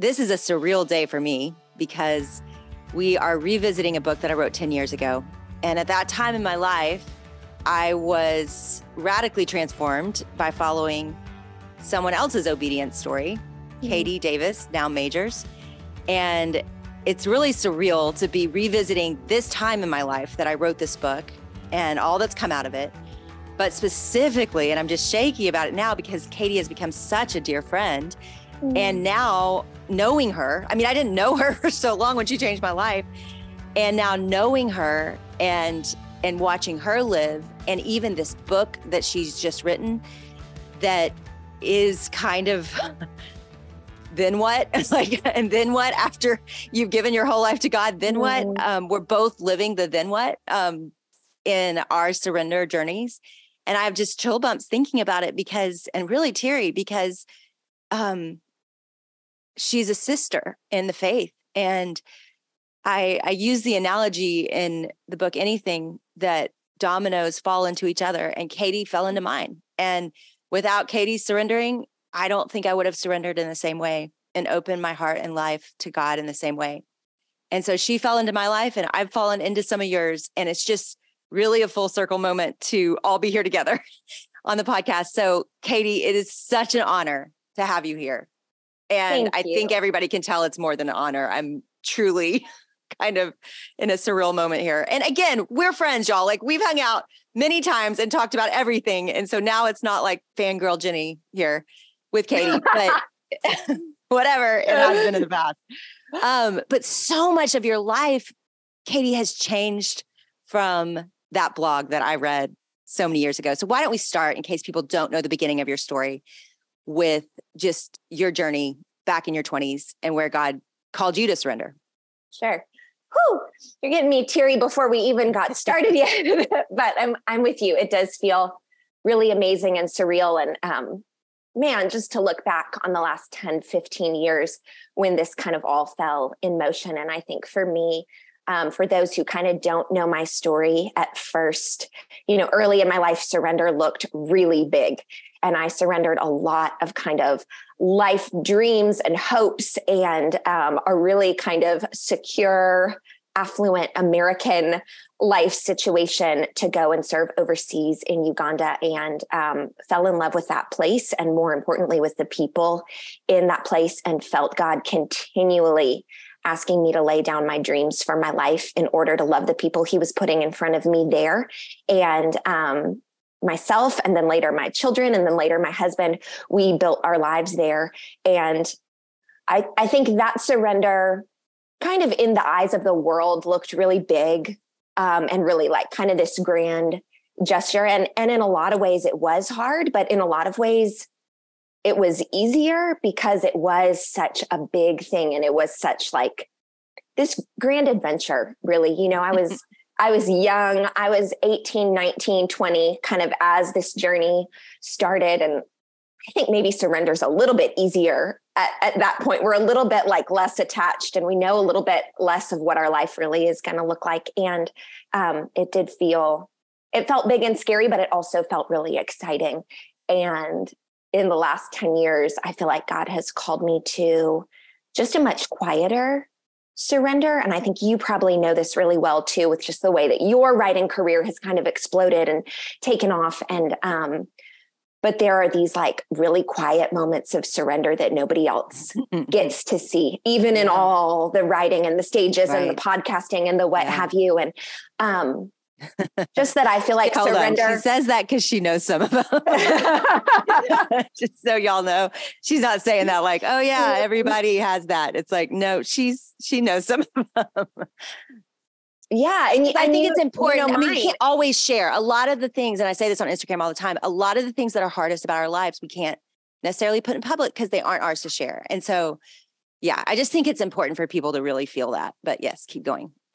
this is a surreal day for me because we are revisiting a book that I wrote 10 years ago. And at that time in my life, I was radically transformed by following someone else's obedience story, mm-hmm. Katie Davis, now Majors. And it's really surreal to be revisiting this time in my life that I wrote this book and all that's come out of it. But specifically, and I'm just shaky about it now because Katie has become such a dear friend. Mm-hmm. And now knowing her, I mean, I didn't know her for so long when she changed my life. And now knowing her and and watching her live and even this book that she's just written that is kind of then what? like, and then what after you've given your whole life to God? Then what? Mm-hmm. Um, we're both living the then what um, in our surrender journeys. And I have just chill bumps thinking about it because, and really teary because um, she's a sister in the faith. And I, I use the analogy in the book, Anything, that dominoes fall into each other and Katie fell into mine. And without Katie surrendering, I don't think I would have surrendered in the same way and opened my heart and life to God in the same way. And so she fell into my life and I've fallen into some of yours. And it's just really a full circle moment to all be here together on the podcast. So, Katie, it is such an honor to have you here. And Thank I you. think everybody can tell it's more than an honor. I'm truly kind of in a surreal moment here. And again, we're friends, y'all. Like we've hung out many times and talked about everything. And so now it's not like fangirl Jennie here with Katie, but whatever it has been in the past. Um, but so much of your life, Katie, has changed from that blog that I read so many years ago. So why don't we start, in case people don't know the beginning of your story, with just your journey back in your 20s and where God called you to surrender? Sure. Whew, you're getting me teary before we even got started yet. but I'm I'm with you. It does feel really amazing and surreal. And um, man, just to look back on the last 10, 15 years when this kind of all fell in motion. And I think for me, um, for those who kind of don't know my story at first, you know, early in my life, surrender looked really big. And I surrendered a lot of kind of life dreams and hopes and um, a really kind of secure, affluent American life situation to go and serve overseas in Uganda and um, fell in love with that place and more importantly with the people in that place and felt God continually asking me to lay down my dreams for my life in order to love the people he was putting in front of me there. And um, myself and then later my children and then later my husband we built our lives there. And i i think that surrender kind of in the eyes of the world looked really big um, and really like kind of this grand gesture. And and in a lot of ways it was hard but in a lot of ways it was easier because it was such a big thing and it was such like this grand adventure really. You know i was i was young. I was 18 19 20 kind of as this journey started. And i think maybe surrender's a little bit easier at, at that point. We're a little bit like less attached and we know a little bit less of what our life really is going to look like. And um, it did feel it felt big and scary but it also felt really exciting. And in the last 10 years i feel like god has called me to just a much quieter surrender and i think you probably know this really well too with just the way that your writing career has kind of exploded and taken off and um, but there are these like really quiet moments of surrender that nobody else gets to see even in all the writing and the stages right. and the podcasting and the what yeah. have you and um just that I feel like Hold surrender. On. She says that because she knows some of them. just so y'all know, she's not saying that like, oh yeah, everybody has that. It's like, no, she's she knows some of them. Yeah. And, I think you, it's important. You know, I mean, we can't always share a lot of the things, and I say this on Instagram all the time, a lot of the things that are hardest about our lives, we can't necessarily put in public because they aren't ours to share. And so, yeah, I just think it's important for people to really feel that. But yes, keep going.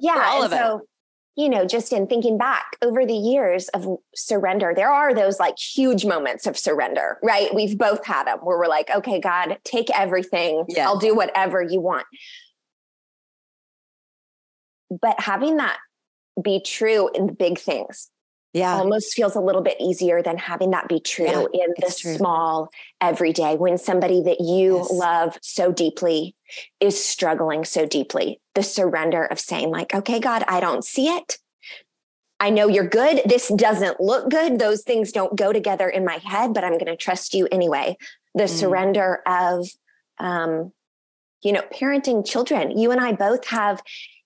yeah. all of so, it you know, just in thinking back over the years of surrender, there are those like huge moments of surrender, right? We've both had them where we're like, okay, God, take everything. Yes. I'll do whatever you want but having that be true in the big things yeah almost feels a little bit easier than having that be true yeah, in the true. small everyday when somebody that you yes. love so deeply is struggling so deeply the surrender of saying like okay god i don't see it i know you're good this doesn't look good those things don't go together in my head but i'm going to trust you anyway the mm. surrender of um you know parenting children you and i both have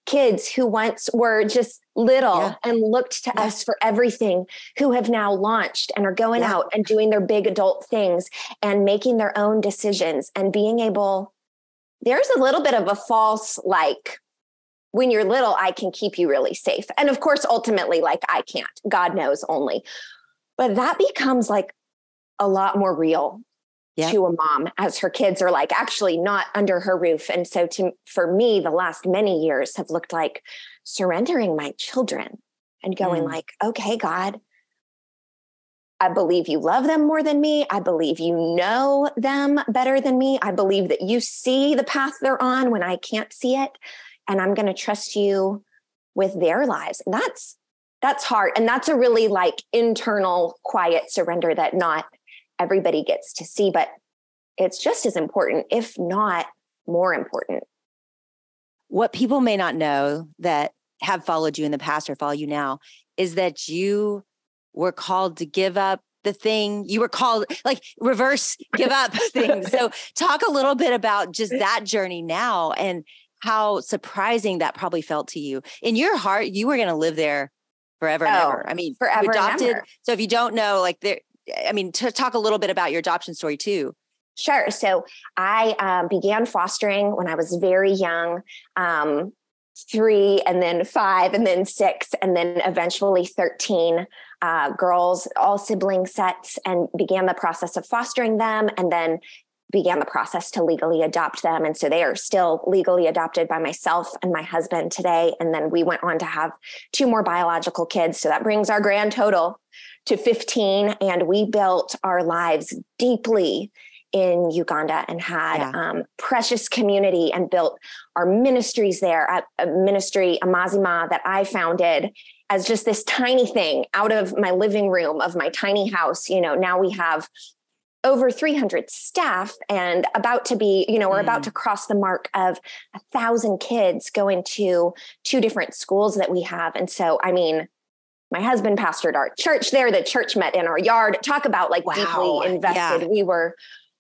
kids who once were just little yeah. and looked to yeah. us for everything who have now launched and are going yeah. out and doing their big adult things and making their own decisions and being able there's a little bit of a false like when you're little i can keep you really safe and of course ultimately like i can't god knows only but that becomes like a lot more real yep. to a mom as her kids are like actually not under her roof. And so to for me, the last many years have looked like surrendering my children and going mm. like, okay, God, I believe you love them more than me. I believe you know them better than me. I believe that you see the path they're on when I can't see it. And I'm going to trust you with their lives. And that's that's hard. And that's a really like internal quiet surrender that not everybody gets to see, but it's just as important, if not more important. What people may not know that have followed you in the past or follow you now is that you were called to give up the thing you were called like reverse give up things. So talk a little bit about just that journey now and how surprising that probably felt to you. In your heart, you were going to live there forever and oh, ever. I mean, forever adopted. So if you don't know, like there, I mean, to talk a little bit about your adoption story too. Sure. So I um, began fostering when I was very young. Um, three and then five and then six and then eventually 13 uh, girls all sibling sets and began the process of fostering them and then began the process to legally adopt them and so they are still legally adopted by myself and my husband today and then we went on to have two more biological kids so that brings our grand total to 15 and we built our lives deeply in Uganda and had yeah. um, precious community and built our ministries there at a ministry Amazima that I founded as just this tiny thing out of my living room of my tiny house. You know, now we have over 300 staff and about to be, you know, we're mm. about to cross the mark of a thousand kids going to two different schools that we have. And so, I mean, my husband pastored our church there. The church met in our yard. Talk about like wow. deeply invested. Yeah. We were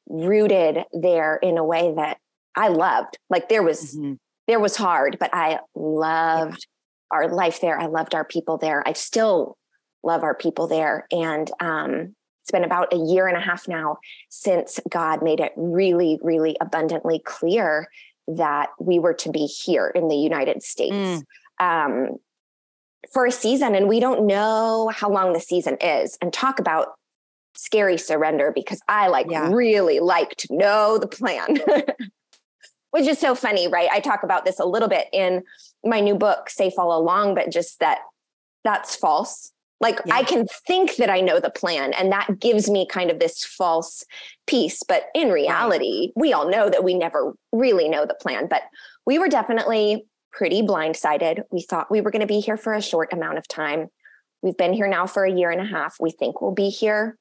rooted there in a way that I loved. Like there was mm-hmm. there was hard, but I loved yeah. our life there. I loved our people there. I still love our people there. And um, it's been about a year and a half now since God made it really, really abundantly clear that we were to be here in the United States. Mm. Um, for a season and we don't know how long the season is and talk about scary surrender because I like yeah. really like to know the plan. Which is so funny, right? I talk about this a little bit in my new book, Safe All Along, but just that that's false. Like yeah. I can think that I know the plan and that gives me kind of this false peace. But in reality, we all know that we never really know the plan. But we were definitely pretty blindsided. We thought we were going to be here for a short amount of time. We've been here now for a year and a half. We think we'll be here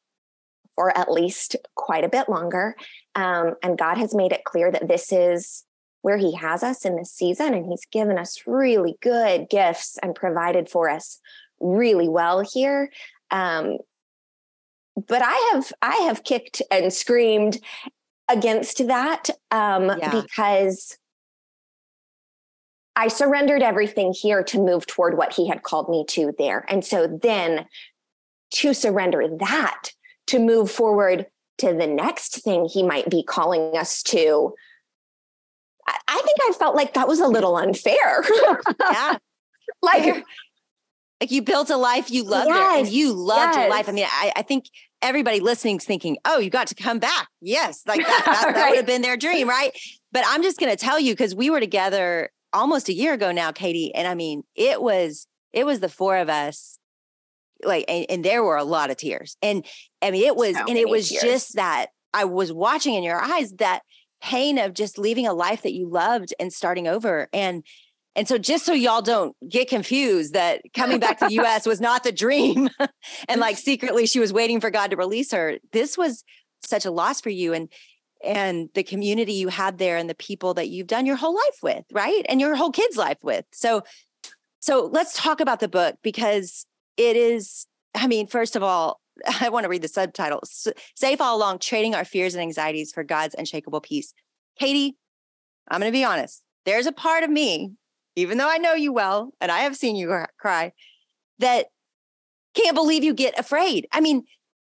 for at least quite a bit longer. Um, and God has made it clear that this is where He has us in this season. And He's given us really good gifts and provided for us really well here. Um, but I have I have kicked and screamed against that um, yeah. because I surrendered everything here to move toward what he had called me to there. And so then to surrender that, to move forward to the next thing he might be calling us to, I think I felt like that was a little unfair. yeah. like, like you built a life you loved yes, it and you loved yes. your life. I mean, I, I think everybody listening is thinking, oh, you got to come back. Yes, like that, that, right. that would have been their dream, right? But I'm just going to tell you because we were together almost a year ago now, Katie. And I mean, it was it was the four of us, like, and, and there were a lot of tears. And I mean, it was, so and it was tears. just that I was watching in your eyes that pain of just leaving a life that you loved and starting over. And And so just so y'all don't get confused that coming back to the US was not the dream and like secretly she was waiting for God to release her. This was such a loss for you and and the community you had there and the people that you've done your whole life with, right? And your whole kid's life with. So so let's talk about the book because it is I mean, first of all, I want to read the subtitle. Safe all along, trading our fears and anxieties for God's unshakable peace. Katie, I'm going to be honest. There's a part of me, even though I know you well and I have seen you cry, that can't believe you get afraid. I mean,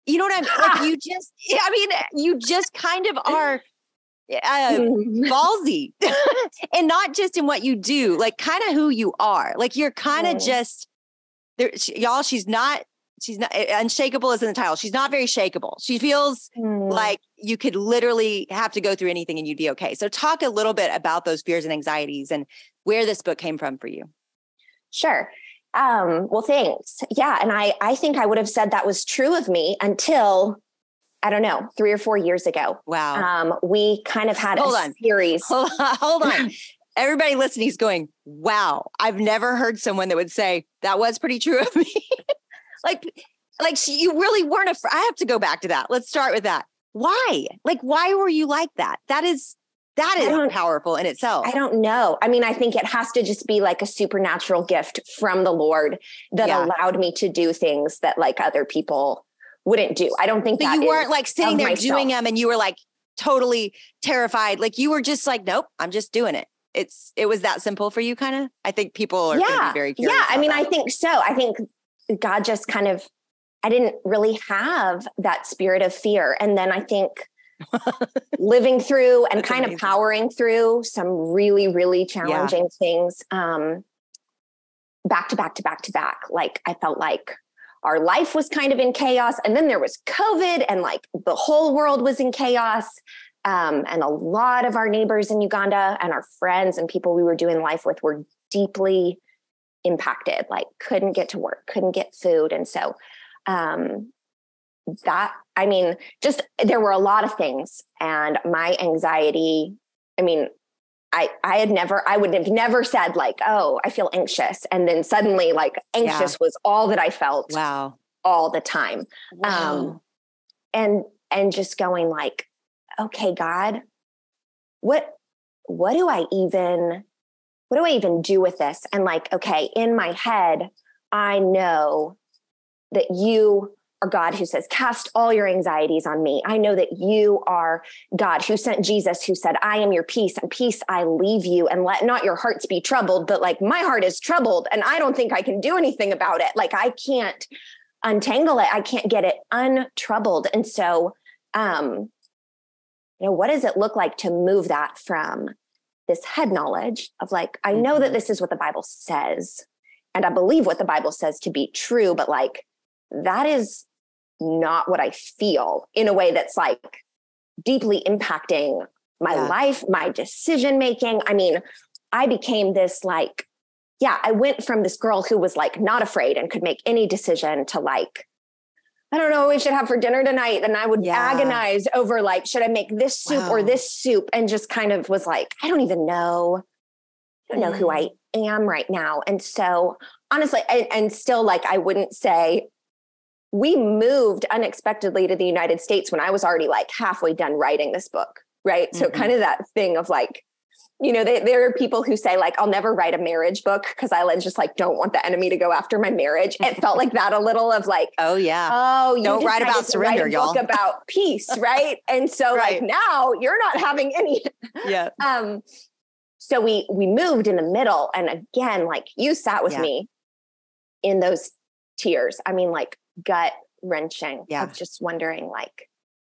you know what I'm like? You just, I mean, you just kind of are uh, ballsy and not just in what you do, like kind of who you are. Like you're kind of just there, y'all. She's not she's not eh, unshakable is in the title. She's not very shakable. She feels mm. like you could literally have to go through anything and you'd be okay. So talk a little bit about those fears and anxieties and where this book came from for you. Sure. Um, well, thanks. Yeah. And I, I think I would have said that was true of me until I don't know, three or four years ago. Wow. Um, we kind of had hold a on. series. Hold on. Hold on. Everybody listening is going, wow, I've never heard someone that would say that was pretty true of me. like like she, you really weren't afraid. I have to go back to that. Let's start with that. Why? Like, why were you like that? That is that is powerful in itself. I don't know. I mean, I think it has to just be like a supernatural gift from the Lord that yeah. allowed me to do things that like other people wouldn't do. I don't think but you weren't like sitting there myself. doing them and you were like totally terrified. Like you were just like, nope, I'm just doing it. It's it was that simple for you, kind of. I think people are yeah, very curious. Yeah, I mean, that. I think so. I think God just kind of, I didn't really have that spirit of fear. And then I think living through and That's kind amazing. of powering through some really, really challenging yeah. things um, back to back to back to back. Like I felt like our life was kind of in chaos. And then there was COVID, and like the whole world was in chaos. Um, and a lot of our neighbors in Uganda and our friends and people we were doing life with were deeply impacted, like couldn't get to work, couldn't get food. And so um, that, I mean, just there were a lot of things. And my anxiety, I mean, I, I had never, I would have never said like, oh, I feel anxious. And then suddenly like anxious yeah. was all that I felt. Wow. All the time. Wow. Um, and, and just going like, okay, God, what, what do I even what do I even do with this? And like, okay, in my head, I know that you are God who says, cast all your anxieties on me. I know that you are God who sent Jesus, who said, I am your peace and peace I leave you and let not your hearts be troubled. But like, my heart is troubled and I don't think I can do anything about it. Like, I can't untangle it. I can't get it untroubled. And so, um, you know, what does it look like to move that from this head knowledge of like, I know that mm-hmm. this is what the Bible says, and I believe what the Bible says to be true, but like, that is not what I feel in a way that's like deeply impacting my yeah. life, my decision making. I mean, I became this like, yeah, I went from this girl who was like not afraid and could make any decision to like I don't know what we should have for dinner tonight. And I would yeah. agonize over like, should I make this soup wow. or this soup? And just kind of was like, I don't even know. I don't know mm. who I am right now. And so honestly, I, and still like, I wouldn't say we moved unexpectedly to the United States when I was already like halfway done writing this book. Right. Mm-hmm. So kind of that thing of like, you know, they, there are people who say like, I'll never write a marriage book because I just like don't want the enemy to go after my marriage. It felt like that a little of like, oh yeah, oh, you don't write about surrender, write y'all. about peace, right? and so right. like now you're not having any. Yeah. um. So we we moved in the middle, and again, like you sat with yeah. me in those tears. I mean, like gut wrenching yeah. of just wondering like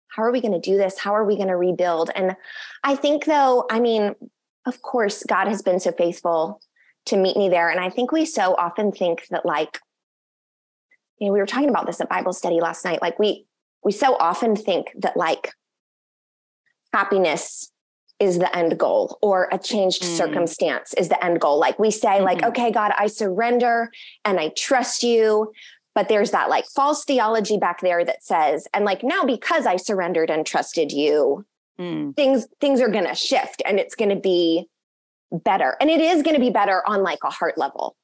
how are we going to do this how are we going to rebuild and i think though i mean of course, God has been so faithful to meet me there. And I think we so often think that, like, you know, we were talking about this at Bible study last night. Like, we, we so often think that, like, happiness is the end goal or a changed mm. circumstance is the end goal. Like, we say, mm-hmm. like, okay, God, I surrender and I trust you. But there's that like false theology back there that says, and like now because I surrendered and trusted you, mm. things things are going to shift and it's going to be better. And it is going to be better on like a heart level.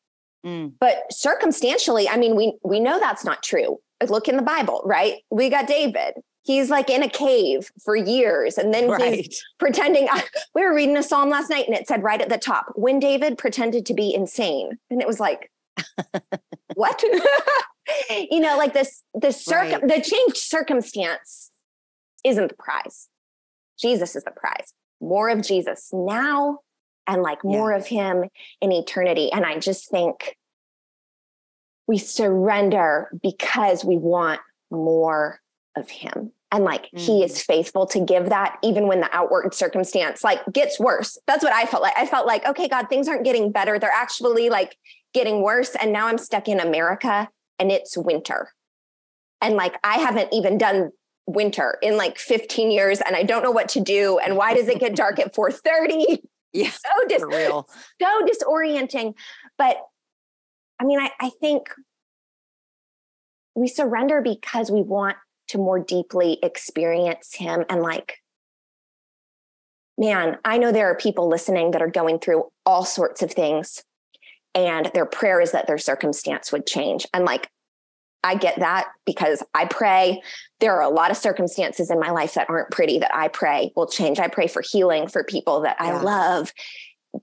Mm. But circumstantially, I mean, we we know that's not true. Look in the Bible, right? We got David. He's like in a cave for years. And then right. he's pretending. We were reading a psalm last night and it said right at the top, when David pretended to be insane. And it was like, what? you know, like this, the circum, right. the changed circumstance isn't the prize. Jesus is the prize. More of Jesus now and like more yeah. of him in eternity. And I just think we surrender because we want more of him. And like mm. he is mm. faithful to give that even when the outward circumstance like gets worse. That's what I felt like. I felt like, okay, God, things aren't getting better. They're actually like getting worse. And now I'm stuck in America and it's winter. And like I haven't even done winter in like 15 years and I don't know what to do. And why does it get dark at 4:30? Yeah. So dis- real. so disorienting. But I mean, I, I think we surrender because we want to more deeply experience him and like man, I know there are people listening that are going through all sorts of things and their prayer is that their circumstance would change. And like I get that because I pray. There are a lot of circumstances in my life that aren't pretty that I pray will change. I pray for healing for people that I love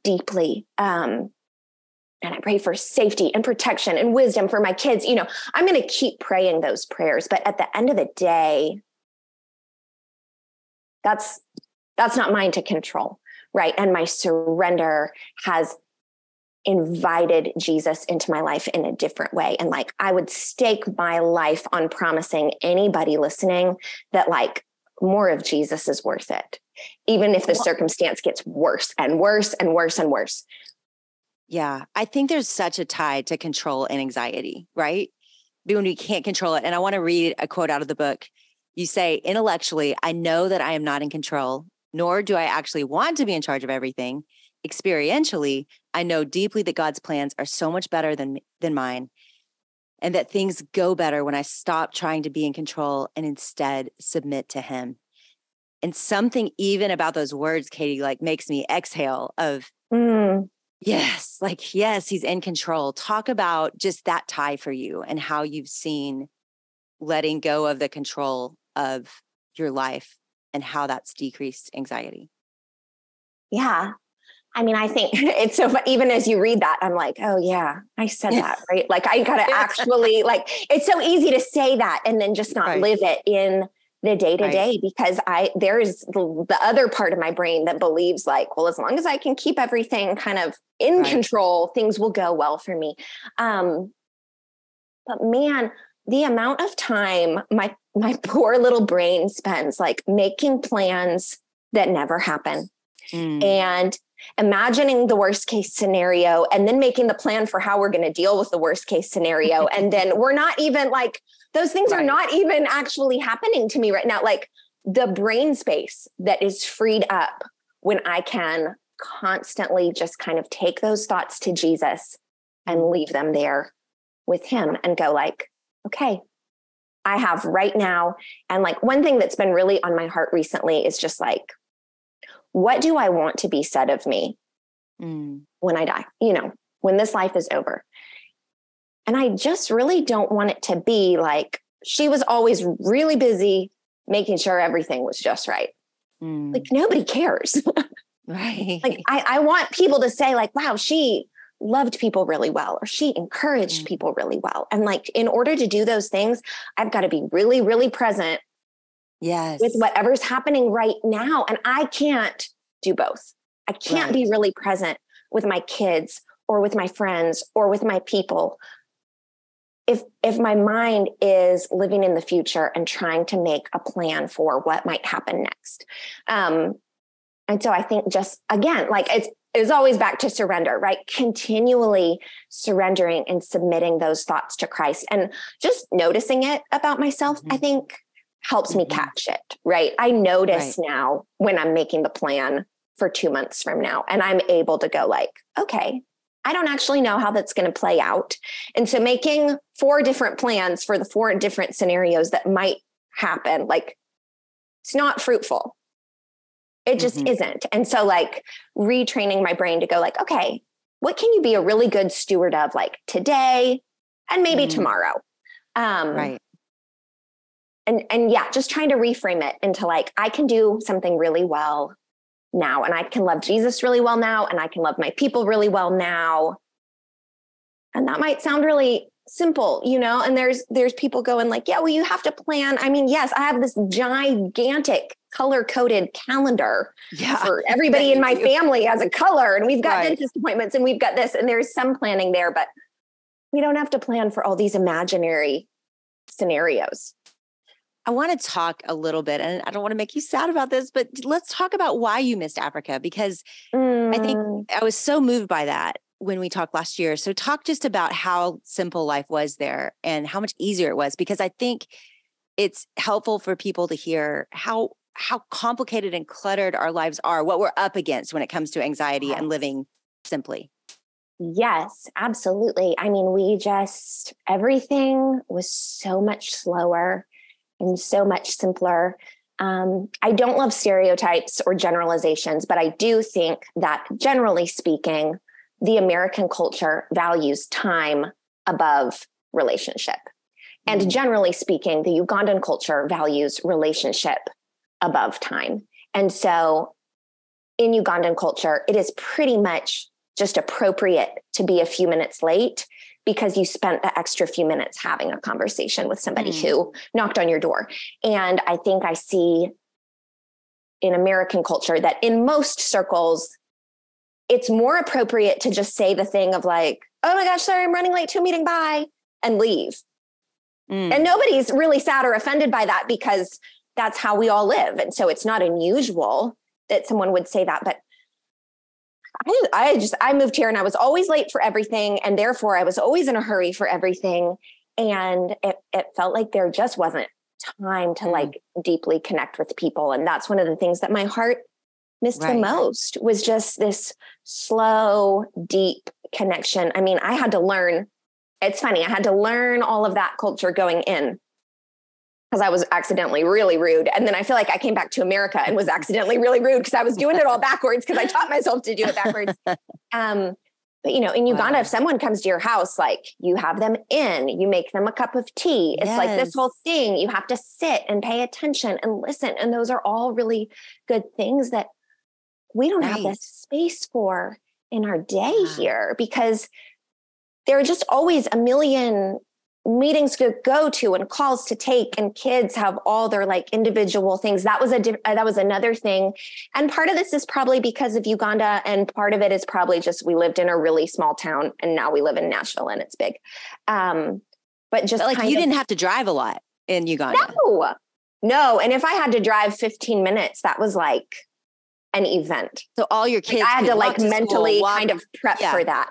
deeply. Um, and I pray for safety and protection and wisdom for my kids. You know, I'm going to keep praying those prayers, but at the end of the day, that's that's not mine to control, right? And my surrender has invited Jesus into my life in a different way. And like, I would stake my life on promising anybody listening that like more of Jesus is worth it, even if the circumstance gets worse and worse and worse and worse. Yeah. I think there's such a tie to control and anxiety, right? When we can't control it. And I want to read a quote out of the book. You say, intellectually, I know that I am not in control, nor do I actually want to be in charge of everything experientially, I know deeply that God's plans are so much better than than mine and that things go better when I stop trying to be in control and instead submit to him. And something even about those words, Katie, like makes me exhale of mm. yes, like yes, he's in control. Talk about just that tie for you and how you've seen letting go of the control of your life and how that's decreased anxiety. Yeah. I mean, I think it's so even as you read that, I'm like, oh yeah, I said that, right? Like I gotta actually like it's so easy to say that and then just not right. live it in the day to day because I there's the, the, other part of my brain that believes like, well, as long as I can keep everything kind of in right. control, things will go well for me. Um, but man, the amount of time my my poor little brain spends like making plans that never happen. Mm. And imagining the worst case scenario and then making the plan for how we're going to deal with the worst case scenario. and then we're not even like, those things right. are not even actually happening to me right now. Like the brain space that is freed up when I can constantly just kind of take those thoughts to Jesus and mm. leave them there with him and go like, okay, I have right now. And like one thing that's been really on my heart recently is just like what do I want to be said of me mm. when I die? You know, when this life is over. And I just really don't want it to be like she was always really busy making sure everything was just right. Mm. Like nobody cares. right. Like I, I want people to say, like, wow, she loved people really well or she encouraged mm. people really well. And like in order to do those things, I've got to be really, really present yes with whatever's happening right now and i can't do both i can't right. be really present with my kids or with my friends or with my people if if my mind is living in the future and trying to make a plan for what might happen next um and so i think just again like it's it's always back to surrender, right? Continually surrendering and submitting those thoughts to Christ and just noticing it about myself, mm-hmm. I think helps me mm-hmm. catch it, right? I notice right. now when I'm making the plan for two months from now, and I'm able to go like, okay, I don't actually know how that's going to play out. And so making four different plans for the four different scenarios that might happen, like it's not fruitful. It just mm-hmm. isn't. And so like retraining my brain to go like, okay, what can you be a really good steward of like today and maybe mm. tomorrow? Um, right. And and yeah, just trying to reframe it into like I can do something really well now and I can love Jesus really well now and I can love my people really well now. And that might sound really simple, you know, and there's there's people going like, yeah, well you have to plan. I mean, yes, I have this gigantic color coded calendar yeah. for everybody in my family as a color and we've got right. dentist appointments and we've got this and there's some planning there, but we don't have to plan for all these imaginary scenarios. I want to talk a little bit, and I don't want to make you sad about this, but let's talk about why you missed Africa because mm. I think mm. I was so moved by that when we talked last year. So, talk just about how simple life was there and how much easier it was because I think it's helpful for people to hear how how complicated and cluttered our lives are, what we're up against when it comes to anxiety yes. and living simply. Yes, absolutely. I mean, we just, everything was so much slower and so much simpler. Um, I don't love stereotypes or generalizations, but I do think that generally speaking, the American culture values time above relationship. And mm-hmm. generally speaking, the Ugandan culture values relationship above time. And so in Ugandan culture, it is pretty much just appropriate to be a few minutes late because you spent the extra few minutes having a conversation with somebody mm. who knocked on your door. And I think I see in American culture that in most circles, it's more appropriate to just say the thing of like, oh my gosh, sorry, I'm running late to a meeting, bye, and leave. Mm. And nobody's really sad or offended by that because that's how we all live. And so it's not unusual that someone would say that. But I, I just, I moved here and I was always late for everything. And therefore I was always in a hurry for everything. And it, it felt like there just wasn't time to mm. like deeply connect with people. And that's one of the things that my heart missed right. the most was just this slow, deep connection. I mean, I had to learn. It's funny. I had to learn all of that culture going in because I was accidentally really rude. And then I feel like I came back to America and was accidentally really rude because I was doing it all backwards because I taught myself to do it backwards. Um, but you know, in Uganda, wow. if someone comes to your house, like you have them in, you make them a cup of tea. It's yes. like this whole thing. You have to sit and pay attention and listen. And those are all really good things that we don't have the space for in our day yeah. here because there are just always a million meetings to go to and calls to take and kids have all their like individual things. That was a uh, that was another thing. And part of this is probably because of Uganda and part of it is probably just we lived in a really small town and now we live in Nashville and it's big. Um but just but like you of, didn't have to drive a lot in Uganda. No. No. And if I had to drive 15 minutes that was like an event. So all your kids, like I had to like to mentally school, kind of prep yeah. for that.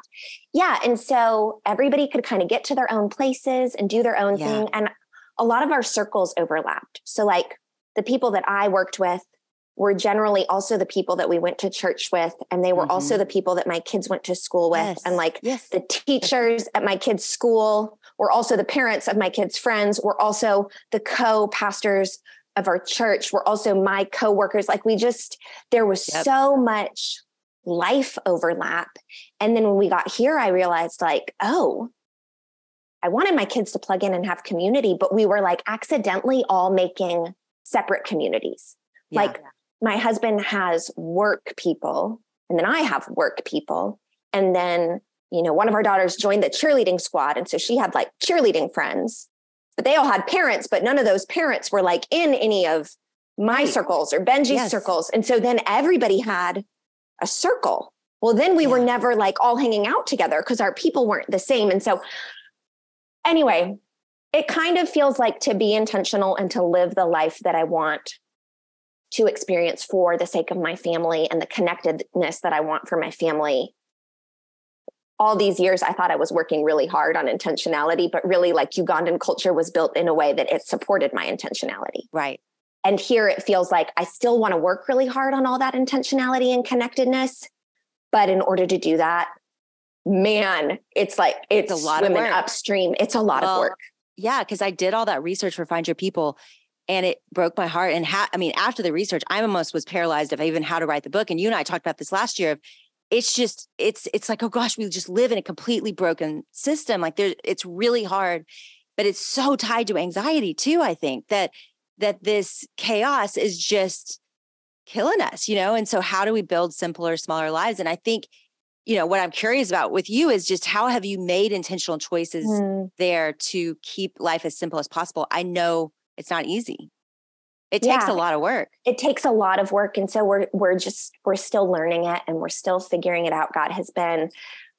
Yeah. And so everybody could kind of get to their own places and do their own yeah. thing. And a lot of our circles overlapped. So like the people that I worked with were generally also the people that we went to church with. And they were mm-hmm. also the people that my kids went to school with. Yes. And like yes. the teachers at my kids' school were also the parents of my kids' friends, were also the co-pastors of our church were also my coworkers. Like we just, there was yep. so much life overlap. And then when we got here, I realized like, oh, I wanted my kids to plug in and have community, but we were like accidentally all making separate communities. Yeah. Like my husband has work people, and then I have work people. And then, you know, one of our daughters joined the cheerleading squad. And so she had like cheerleading friends but they all had parents, but none of those parents were like in any of my right. circles or Benji's yes. circles. And so then everybody had a circle. Well, then we yeah. were never like all hanging out together because our people weren't the same. And so, anyway, it kind of feels like to be intentional and to live the life that I want to experience for the sake of my family and the connectedness that I want for my family all these years i thought i was working really hard on intentionality but really like ugandan culture was built in a way that it supported my intentionality right and here it feels like i still want to work really hard on all that intentionality and connectedness but in order to do that man it's like it's, it's a lot of work. upstream it's a lot well, of work yeah because i did all that research for find your people and it broke my heart. And ha- I mean, after the research, I almost was paralyzed of even how to write the book. And you and I talked about this last year. Of it's just it's it's like oh gosh, we just live in a completely broken system. Like there, it's really hard, but it's so tied to anxiety too. I think that that this chaos is just killing us, you know. And so, how do we build simpler, smaller lives? And I think you know what i'm curious about with you is just how have you made intentional choices mm. there to keep life as simple as possible i know it's not easy it takes yeah, a lot of work it takes a lot of work and so we're we're just we're still learning it and we're still figuring it out god has been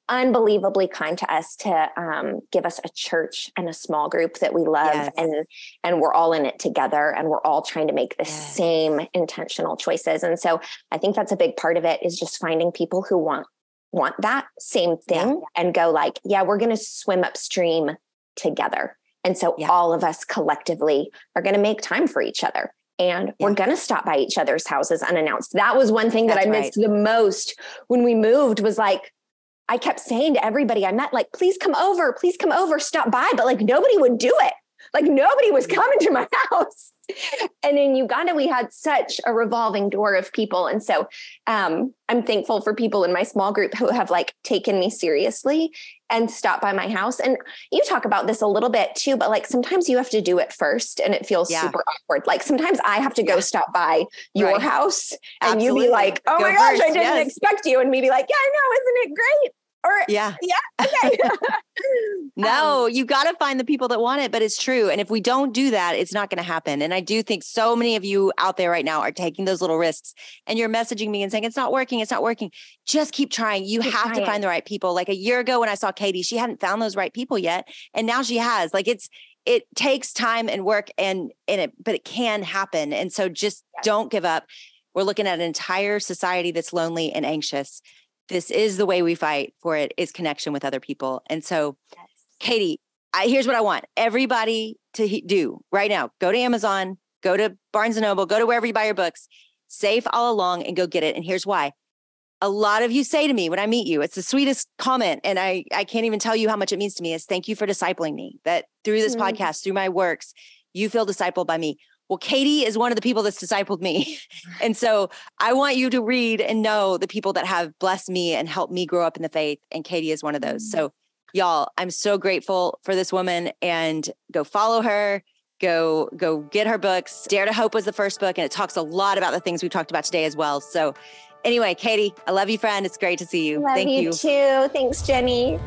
unbelievably kind to us to um, give us a church and a small group that we love yes. and and we're all in it together and we're all trying to make the yes. same intentional choices and so i think that's a big part of it is just finding people who want want that same thing yeah. and go like, yeah, we're going to swim upstream together. And so yeah. all of us collectively are going to make time for each other and we're going to stop by each other's houses unannounced. That was one thing that That's I missed right. the most when we moved was like I kept saying to everybody I met like please come over, please come over, stop by, but like nobody would do it. Like nobody was coming to my house. and in Uganda, we had such a revolving door of people. And so um, I'm thankful for people in my small group who have like taken me seriously and stopped by my house. And you talk about this a little bit too, but like sometimes you have to do it first and it feels yeah. super awkward. Like sometimes I have to go yeah. stop by your right. house and Absolutely. you be like, oh go my gosh, first. I didn't yes. expect you. And me be like, yeah, I know, isn't it great? Or yeah, yeah, okay. no, um, you got to find the people that want it, but it's true. And if we don't do that, it's not going to happen. And I do think so many of you out there right now are taking those little risks, and you're messaging me and saying it's not working, it's not working. Just keep trying. You keep have trying. to find the right people. Like a year ago when I saw Katie, she hadn't found those right people yet, and now she has. Like it's it takes time and work and and it but it can happen and so just yes. don't give up we're looking at an entire society that's lonely and anxious this is the way we fight for it is connection with other people. And so, yes. Katie, I, here's what I want everybody to he- do right now. Go to Amazon, go to Barnes and Noble, go to wherever you buy your books, safe all along and go get it. And here's why. A lot of you say to me when I meet you, it's the sweetest comment. And I, I can't even tell you how much it means to me is thank you for discipling me that through this mm-hmm. podcast, through my works, you feel discipled by me. Well, Katie is one of the people that's discipled me. and so I want you to read and know the people that have blessed me and helped me grow up in the faith. And Katie is one of those. Mm. So, y'all, I'm so grateful for this woman and go follow her. Go, go get her books. Dare to Hope was the first book, and it talks a lot about the things we talked about today as well. So, anyway, Katie, I love you, friend. It's great to see you. Love Thank you, you too. Thanks, Jennie.